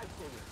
subscribe channel